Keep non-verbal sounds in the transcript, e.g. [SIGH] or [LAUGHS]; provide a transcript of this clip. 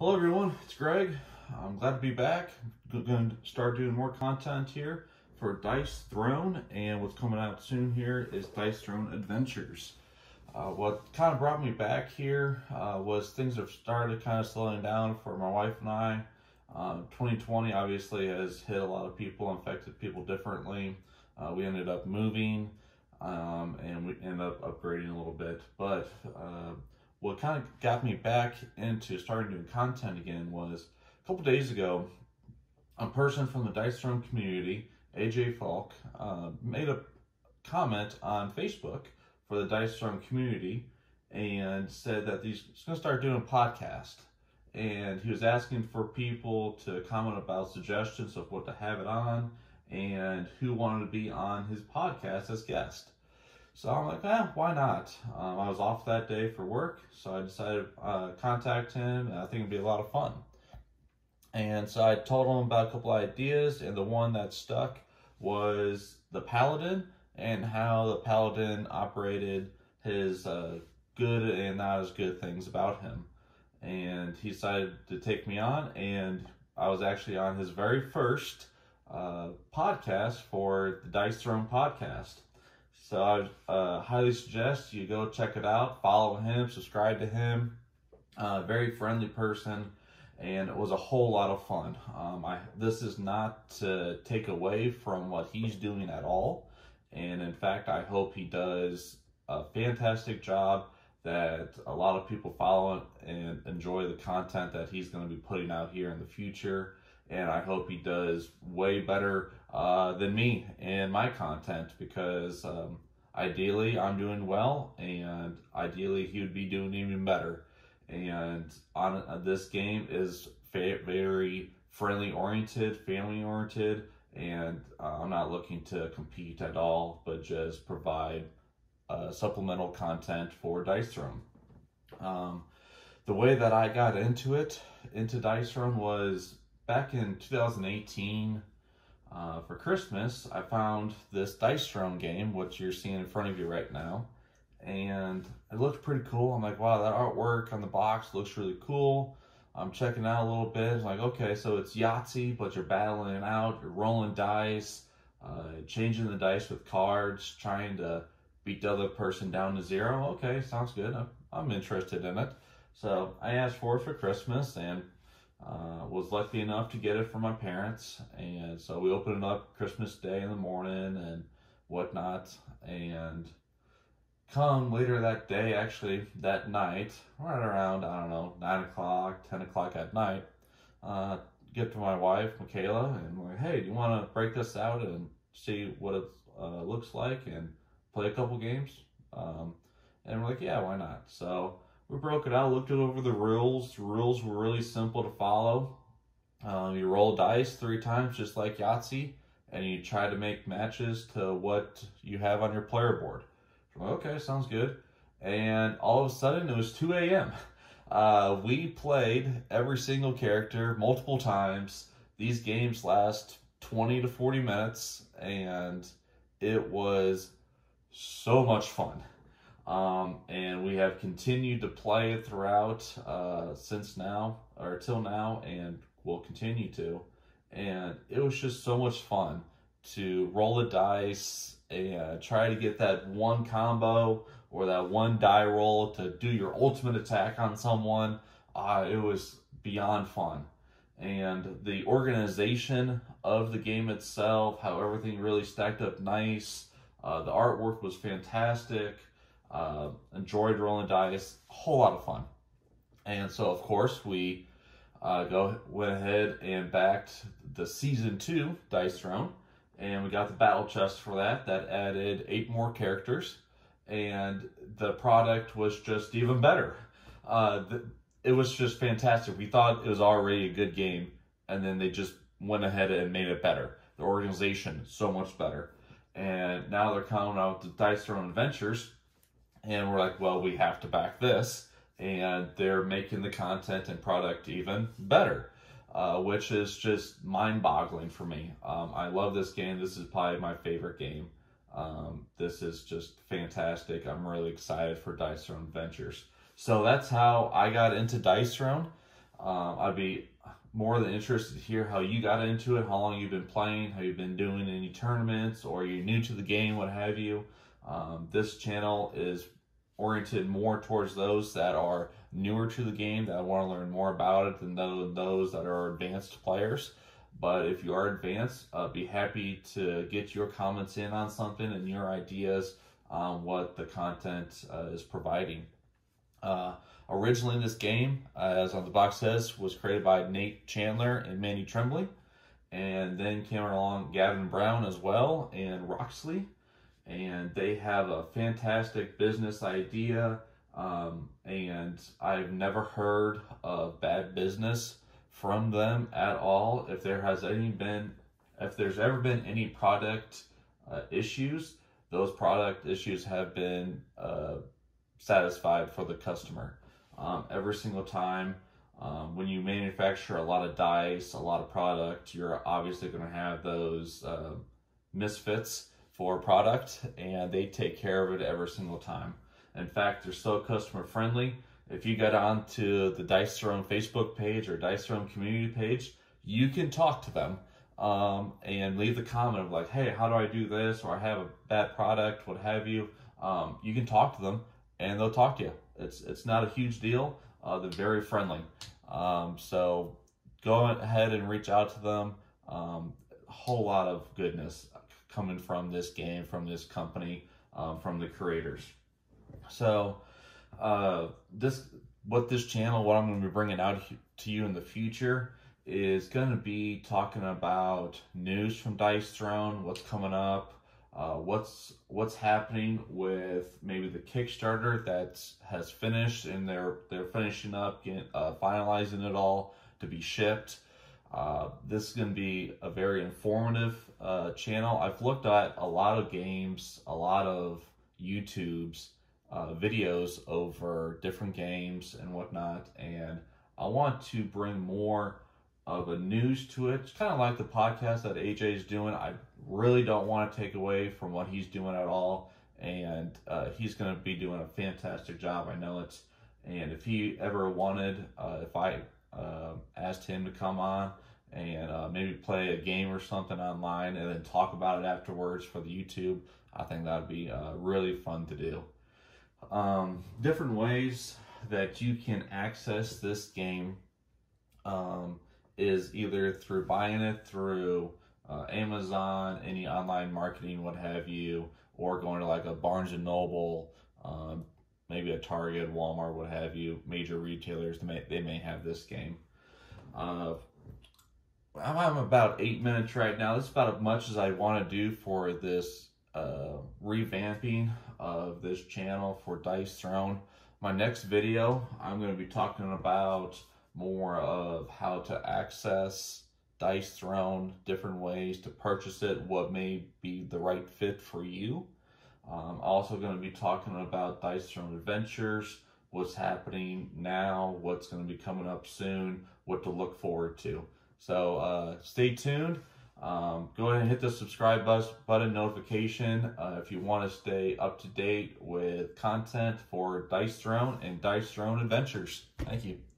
Hello everyone, it's Greg. I'm glad to be back. I'm going to start doing more content here for Dice Throne, and what's coming out soon here is Dice Throne Adventures. Uh, what kind of brought me back here uh, was things have started kind of slowing down for my wife and I. Uh, 2020 obviously has hit a lot of people, affected people differently. Uh, we ended up moving um, and we ended up upgrading a little bit. But uh, what kind of got me back into starting doing content again was a couple days ago, a person from the Dice Throne community, AJ Falk, uh, made a comment on Facebook for the Dice Throne community and said that he's going to start doing a podcast. And he was asking for people to comment about suggestions of what to have it on and who wanted to be on his podcast as guest. So I'm like, eh, why not? Um, I was off that day for work, so I decided to uh, contact him, I think it'd be a lot of fun. And so I told him about a couple ideas, and the one that stuck was the Paladin and how the Paladin operated his uh, good and not as good things about him. And he decided to take me on, and I was actually on his very first uh, podcast for the Dice Throne podcast. So I uh, highly suggest you go check it out, follow him, subscribe to him. Uh, very friendly person, and it was a whole lot of fun. Um, I this is not to take away from what he's doing at all, and in fact, I hope he does a fantastic job. That a lot of people follow and enjoy the content that he's going to be putting out here in the future and I hope he does way better uh, than me and my content because um, ideally I'm doing well, and ideally he would be doing even better. And on uh, this game is very friendly oriented, family oriented, and uh, I'm not looking to compete at all, but just provide uh, supplemental content for Dice Throne. Um, the way that I got into it, into Dice Throne, was back in 2018 uh, for Christmas, I found this Dice Throne game, which you're seeing in front of you right now. And it looked pretty cool. I'm like, wow, that artwork on the box looks really cool. I'm checking out a little bit. I'm like, okay, so it's Yahtzee, but you're battling it out. You're rolling dice, uh, changing the dice with cards, trying to beat the other person down to zero. Okay, sounds good. I'm, I'm interested in it. So I asked for it for Christmas, and uh, was lucky enough to get it from my parents, and so we opened it up Christmas Day in the morning and whatnot. And come later that day, actually that night, right around I don't know nine o'clock, ten o'clock at night, uh, get to my wife Michaela and we're like, hey, do you want to break this out and see what it uh, looks like and play a couple games? Um, and we're like, yeah, why not? So we broke it out, looked it over the rules. The rules were really simple to follow. Um, you roll dice three times, just like Yahtzee, and you try to make matches to what you have on your player board. okay, sounds good. And all of a sudden, it was 2 a.m. [LAUGHS] Uh, we played every single character multiple times. These games last 20 to 40 minutes, and it was so much fun. Um, and we have continued to play it throughout uh, since now or till now, and will continue to. And it was just so much fun to roll the dice and try to get that one combo or that one die roll to do your ultimate attack on someone. Uh, it was beyond fun. And the organization of the game itself, how everything really stacked up nice. Uh, the artwork was fantastic. Uh, enjoyed rolling dice, a whole lot of fun. And so, of course, we uh, go went ahead and backed the season two Dice Throne, and we got the battle chest for that. That added eight more characters, and the product was just even better. Uh, the, it was just fantastic. We thought it was already a good game, and then they just went ahead and made it better. The organization so much better, and now they're coming out with the Dice Throne Adventures and we're like, well, we have to back this. And they're making the content and product even better, uh, which is just mind boggling for me. Um, I love this game. This is probably my favorite game. Um, this is just fantastic. I'm really excited for Dice Throne Adventures. So that's how I got into Dice Throne. Um, I'd be more than interested to hear how you got into it, how long you've been playing, how you've been doing any tournaments, or you're new to the game, what have you. Um, this channel is oriented more towards those that are newer to the game that want to learn more about it than those that are advanced players. But if you are advanced, uh, be happy to get your comments in on something and your ideas on what the content uh, is providing. Uh, originally, this game, as on the box says, was created by Nate Chandler and Manny Trembley. And then came along Gavin Brown as well and Roxley. And they have a fantastic business idea. Um, and I've never heard of bad business from them at all. If there has any been, if there's ever been any product uh, issues, those product issues have been uh, satisfied for the customer. Um, every single time um, when you manufacture a lot of dice, a lot of product, you're obviously going to have those uh, misfits for product and they take care of it every single time. In fact, they're so customer friendly. If you get onto the Dice Throne Facebook page or Dice Throne community page, you can talk to them um, and leave the comment of like, hey, how do I do this? Or I have a bad product, what have you. Um, you can talk to them and they'll talk to you. It's, it's not a huge deal. Uh, they're very friendly. Um, so go ahead and reach out to them. Um, a whole lot of goodness coming from this game, from this company, um, from the creators. So uh, this, what this channel, what I'm going to be bringing out to you in the future is going to be talking about news from Dice Throne, what's coming up, uh, what's what's happening with maybe the Kickstarter that has finished and they're they're finishing up, getting, uh, finalizing it all to be shipped. Uh, this is going to be a very informative uh, channel. I've looked at a lot of games, a lot of YouTube's uh, videos over different games and whatnot, and I want to bring more of a news to it. It's kind of like the podcast that AJ is doing. I really don't want to take away from what he's doing at all, and uh, he's going to be doing a fantastic job. I know it's, and if he ever wanted, uh, if I uh, asked him to come on and uh, maybe play a game or something online and then talk about it afterwards for the YouTube, I think that'd be uh, really fun to do. Um, different ways that you can access this game. Um, is either through buying it through uh, Amazon, any online marketing, what have you, or going to like a Barnes and Noble, um, maybe a Target, Walmart, what have you, major retailers, they may, they may have this game. Uh, I'm about eight minutes right now. This is about as much as I want to do for this uh, revamping of this channel for Dice Throne. My next video, I'm going to be talking about more of how to access Dice Throne, different ways to purchase it, what may be the right fit for you. Um, also going to be talking about Dice Throne Adventures, what's happening now, what's going to be coming up soon, what to look forward to. So uh, stay tuned. Um, go ahead and hit the subscribe button notification uh, if you want to stay up to date with content for Dice Throne and Dice Throne Adventures. Thank you.